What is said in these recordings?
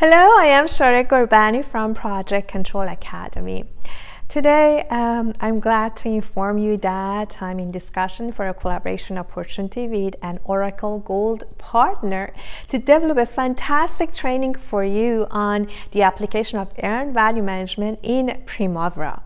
Hello, I am Shohreh Ghorbani from Project Control Academy. Today, um, I'm glad to inform you that I'm in discussion for a collaboration opportunity with an Oracle Gold partner to develop a fantastic training for you on the application of earned value management in Primavera.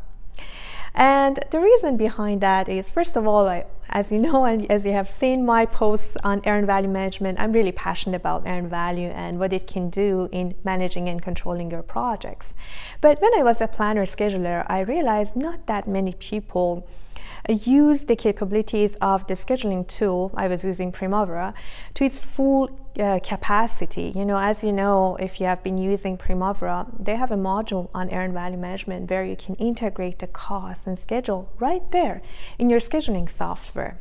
And the reason behind that is, first of all, I, as you know and as you have seen my posts on earned value management, I'm really passionate about earned value and what it can do in managing and controlling your projects. But when I was a planner scheduler, I realized not that many people use the capabilities of the scheduling tool I was using Primavera to its full uh, capacity. You know, as you know, if you have been using Primavera, they have a module on earned value management where you can integrate the cost and schedule right there in your scheduling software.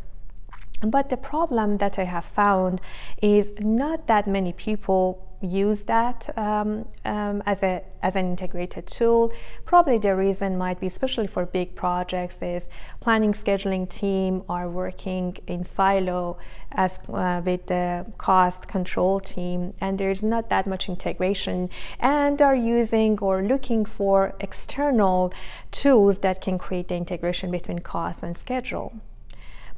But the problem that I have found is not that many people use that um, um, as, a, as an integrated tool. Probably the reason might be, especially for big projects, is planning scheduling team are working in silo as uh, with the cost control team, and there's not that much integration, and are using or looking for external tools that can create the integration between cost and schedule.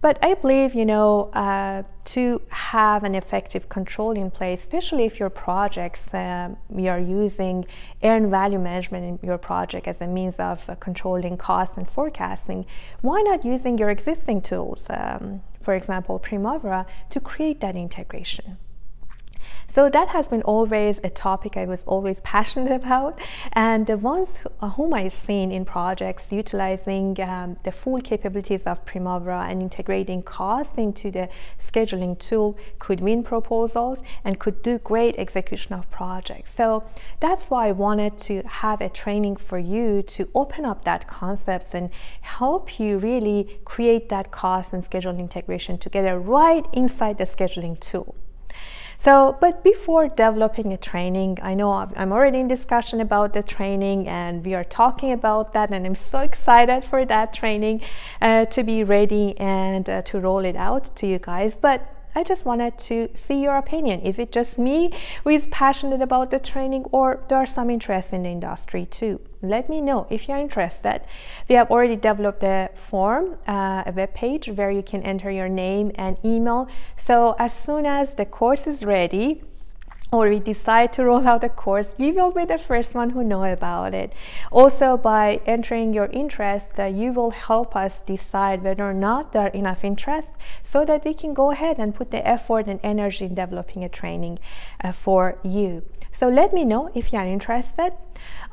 But I believe, you know, uh, to have an effective control in place, especially if your projects, uh, you are using earned value management in your project as a means of uh, controlling costs and forecasting, why not using your existing tools, um, for example, Primavera, to create that integration? So that has been always a topic I was always passionate about. And the ones uh, whom I've seen in projects utilizing um, the full capabilities of Primavera and integrating cost into the scheduling tool could win proposals and could do great execution of projects. So that's why I wanted to have a training for you to open up that concepts and help you really create that cost and schedule integration together right inside the scheduling tool. So, but before developing a training, I know I'm already in discussion about the training and we are talking about that and I'm so excited for that training uh, to be ready and uh, to roll it out to you guys. But I just wanted to see your opinion. Is it just me who is passionate about the training or there are some interest in the industry too? Let me know if you're interested. We have already developed a form, uh, a web page where you can enter your name and email. So as soon as the course is ready, or we decide to roll out a course, you will be the first one who know about it. Also, by entering your interest, uh, you will help us decide whether or not there are enough interest so that we can go ahead and put the effort and energy in developing a training uh, for you. So let me know if you are interested.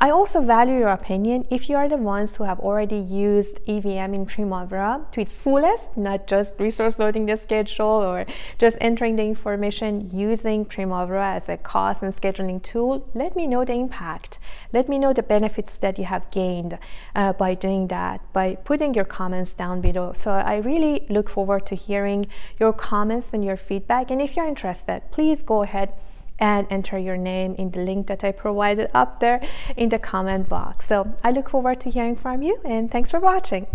I also value your opinion if you are the ones who have already used EVM in Primavera to its fullest, not just resource loading the schedule or just entering the information using Primavera as a cost and scheduling tool. Let me know the impact. Let me know the benefits that you have gained uh, by doing that, by putting your comments down below. So I really look forward to hearing your comments and your feedback. And if you're interested, please go ahead and enter your name in the link that I provided up there in the comment box. So I look forward to hearing from you and thanks for watching.